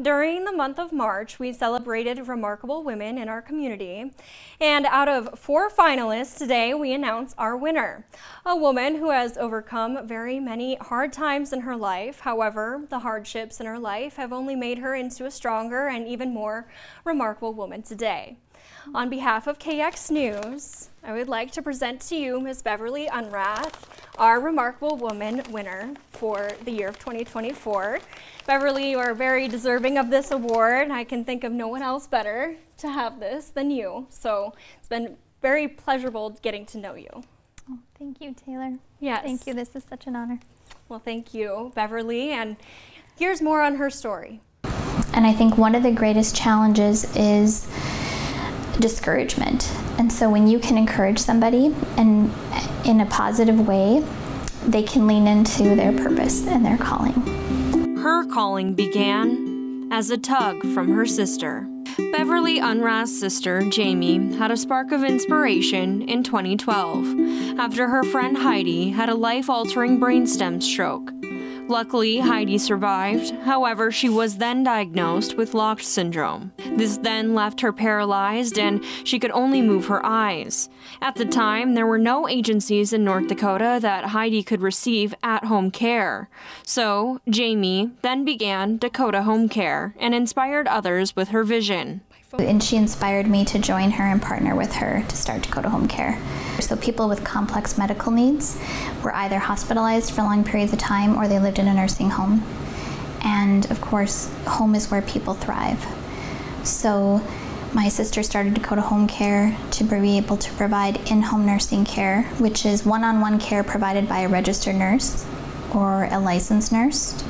During the month of March, we celebrated remarkable women in our community. And out of four finalists today, we announce our winner. A woman who has overcome very many hard times in her life. However, the hardships in her life have only made her into a stronger and even more remarkable woman today. On behalf of KX News, I would like to present to you Ms. Beverly Unrath, our Remarkable Woman winner for the year of 2024. Beverly, you are very deserving of this award. I can think of no one else better to have this than you. So it's been very pleasurable getting to know you. Oh, thank you, Taylor. Yes. Thank you. This is such an honor. Well, thank you, Beverly. And here's more on her story. And I think one of the greatest challenges is discouragement. And so when you can encourage somebody and in a positive way, they can lean into their purpose and their calling. Her calling began as a tug from her sister. Beverly Unrath's sister, Jamie, had a spark of inspiration in 2012 after her friend Heidi had a life altering brainstem stroke. Luckily, Heidi survived. However, she was then diagnosed with Locked syndrome. This then left her paralyzed and she could only move her eyes. At the time, there were no agencies in North Dakota that Heidi could receive at home care. So, Jamie then began Dakota Home Care and inspired others with her vision. And she inspired me to join her and partner with her to start Dakota Home Care. So people with complex medical needs were either hospitalized for long periods of time or they lived in a nursing home. And of course, home is where people thrive. So my sister started Dakota Home Care to be able to provide in-home nursing care, which is one-on-one care provided by a registered nurse or a licensed nurse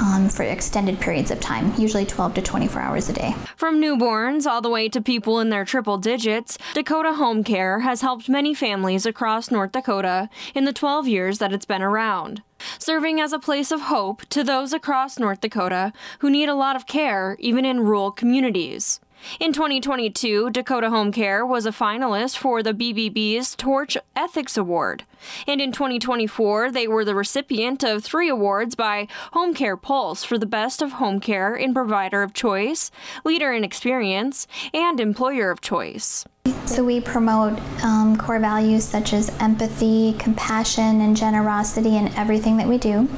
um, for extended periods of time, usually 12 to 24 hours a day. From newborns all the way to people in their triple digits, Dakota Home Care has helped many families across North Dakota in the 12 years that it's been around serving as a place of hope to those across North Dakota who need a lot of care even in rural communities. In 2022, Dakota Home Care was a finalist for the BBB's Torch Ethics Award. And in 2024, they were the recipient of three awards by Home Care Pulse for the Best of Home Care in Provider of Choice, Leader in Experience, and Employer of Choice. So we promote um, core values such as empathy, compassion, and generosity in everything that we do.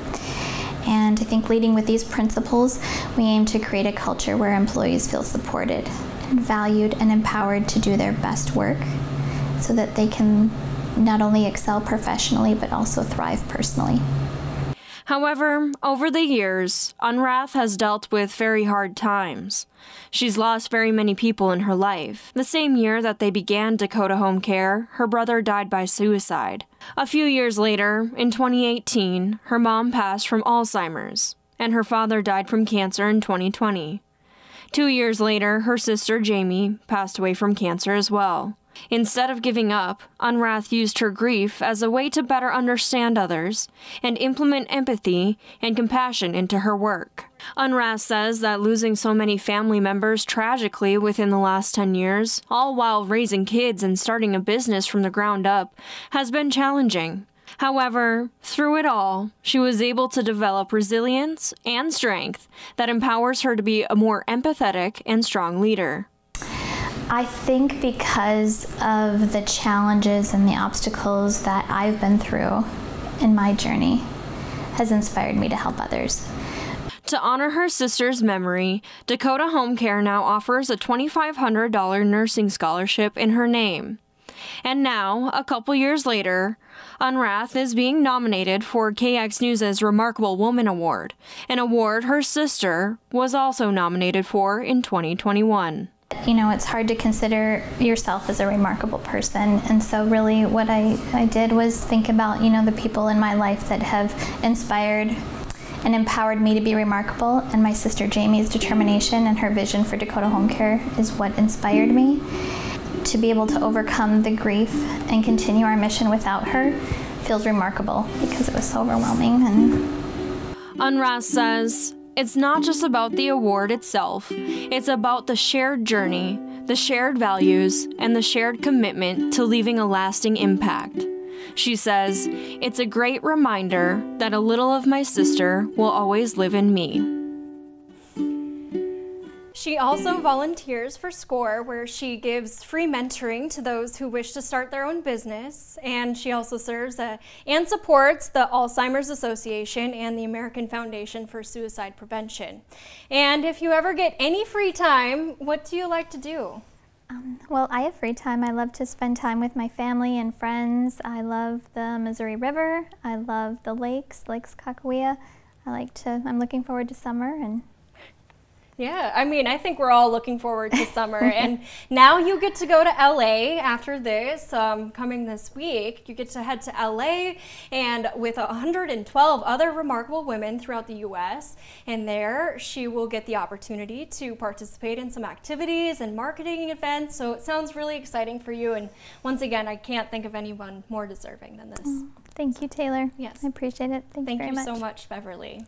And I think leading with these principles, we aim to create a culture where employees feel supported and valued and empowered to do their best work so that they can not only excel professionally but also thrive personally. However, over the years, Unrath has dealt with very hard times. She's lost very many people in her life. The same year that they began Dakota Home Care, her brother died by suicide. A few years later, in 2018, her mom passed from Alzheimer's, and her father died from cancer in 2020. Two years later, her sister Jamie passed away from cancer as well. Instead of giving up, Unrath used her grief as a way to better understand others and implement empathy and compassion into her work. Unrath says that losing so many family members tragically within the last 10 years, all while raising kids and starting a business from the ground up, has been challenging. However, through it all, she was able to develop resilience and strength that empowers her to be a more empathetic and strong leader. I think because of the challenges and the obstacles that I've been through in my journey has inspired me to help others. To honor her sister's memory, Dakota Home Care now offers a $2,500 nursing scholarship in her name. And now, a couple years later, Unrath is being nominated for KX News' Remarkable Woman Award, an award her sister was also nominated for in 2021 you know, it's hard to consider yourself as a remarkable person. And so, really, what I, I did was think about, you know, the people in my life that have inspired and empowered me to be remarkable. And my sister Jamie's determination and her vision for Dakota Home Care is what inspired me. To be able to overcome the grief and continue our mission without her feels remarkable because it was so overwhelming. And Unrath says, it's not just about the award itself, it's about the shared journey, the shared values, and the shared commitment to leaving a lasting impact. She says, It's a great reminder that a little of my sister will always live in me. She also volunteers for SCORE, where she gives free mentoring to those who wish to start their own business. And she also serves uh, and supports the Alzheimer's Association and the American Foundation for Suicide Prevention. And if you ever get any free time, what do you like to do? Um, well, I have free time. I love to spend time with my family and friends. I love the Missouri River. I love the lakes, Lakes Sakakawea. I like to, I'm looking forward to summer and yeah, I mean, I think we're all looking forward to summer. and now you get to go to LA after this, um, coming this week. You get to head to LA and with 112 other remarkable women throughout the U.S. And there she will get the opportunity to participate in some activities and marketing events. So it sounds really exciting for you. And once again, I can't think of anyone more deserving than this. thank you, Taylor. Yes. I appreciate it. Thank, Thank you very you much. so much, Beverly.